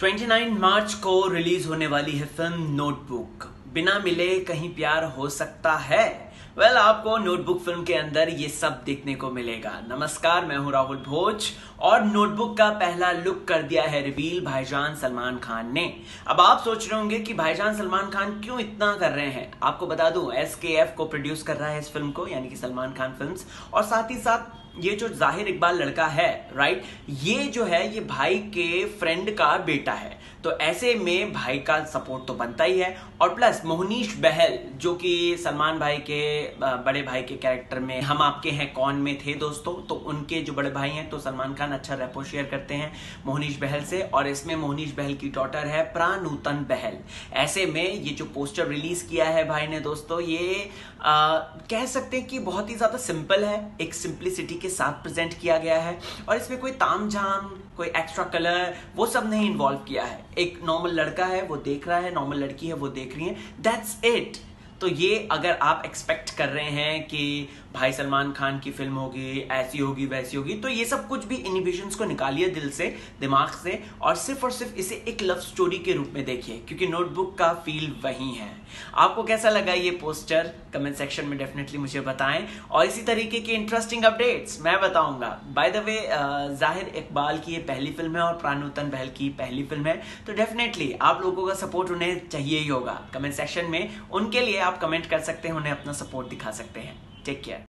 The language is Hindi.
29 मार्च को रिलीज़ होने वाली है फ़िल्म नोटबुक। बिना मिले कहीं प्यार हो सकता है। वेल well, आपको नोटबुक फ़िल्म के अंदर ये सब देखने को मिलेगा। नमस्कार मैं हूँ राहुल भोज और नोटबुक का पहला लुक कर दिया है रिवील भाईजान सलमान खान ने। अब आप सोच रहे होंगे कि भाईजान सलमान खान क्यों इतना कर रहे हैं? आपको बता दूँ एस के प्रोड्यूस कर रहा है इस फ़िल्म को यानी कि सलमान खान फिल्म्स और साथ ही साथ ये जो ज़ाहिर इकबाल लड़का है राइट ये जो है ये भाई के फ्रेंड का बेटा है। तो ऐसे में भाई का सपोर्ट तो बनता ही है। और प्लस मोहनीश बहल जो कि सलमान भाई के बड़े भाई के कैरेक्टर में हम आपके हैं कौन में थे दोस्तों? तो उनके जो बड़े भाई हैं तो सलमान खान अच्छा रेपो शेयर करते हैं मोहनीश बहल से। और इसमें मोहनीश बहल की डॉटर है प्रानूतन बहल। ऐसे में ये जो पोस्टर रिलीज़ किया है भाई ने दोस्तों ये आ, कह सकते हैं कि बहुत ही ज़्यादा सिंपल है। एक सिंप्लिसिटी के साथ प्रेजेंट किया गया है और इसमें कोई ताम झाम कोई एक्स्ट्रा कलर वो सब नहीं इन्वॉल्व किया है। एक नॉर्मल लड़का है, वो देख रहा है नॉर्मल लड़की है, वो देख रही है। दैट्स इट तो ये अगर आप एक्सपेक्ट कर रहे हैं कि भाई सलमान खान की फ़िल्म होगी, ऐसी होगी, वैसी होगी तो ये सब कुछ भी इनिबिशंस को निकालिए दिल से, दिमाग से, और सिर्फ़ और सिर्फ़ इसे एक लव स्टोरी के रूप में देखिए, क्योंकि नोटबुक का फील वही है। आपको कैसा लगा ये पोस्टर कमेंट सेक्शन में डेफिनेटली मुझे बताएँ। और इसी तरीके की इंटरेस्टिंग अपडेट्स मैं बताऊँगा। बाय द वे ज़ाहिर इकबाल की ये पहली फ़िल्म है और प्राणुतन बहल की पहली फ़िल्म है तो डेफिनेटली आप लोगों का सपोर्ट उन्हें चाहिए ही होगा। कमेंट सेक्शन में उनके लिए आप कमेंट कर सकते हैं उन्हें अपना सपोर्ट दिखा सकते हैं। Take care